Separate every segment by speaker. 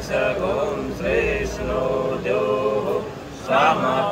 Speaker 1: Om Sri Shri Om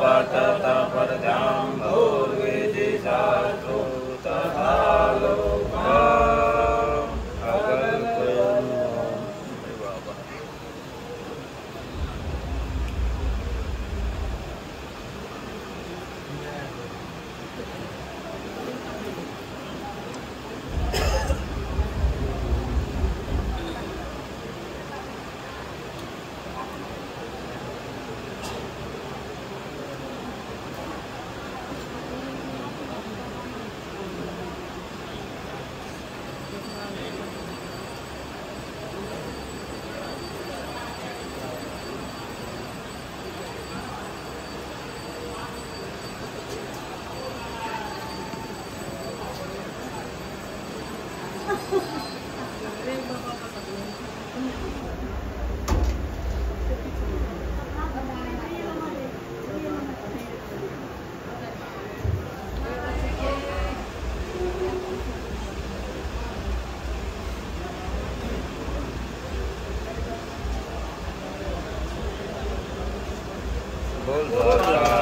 Speaker 1: बोल भगवान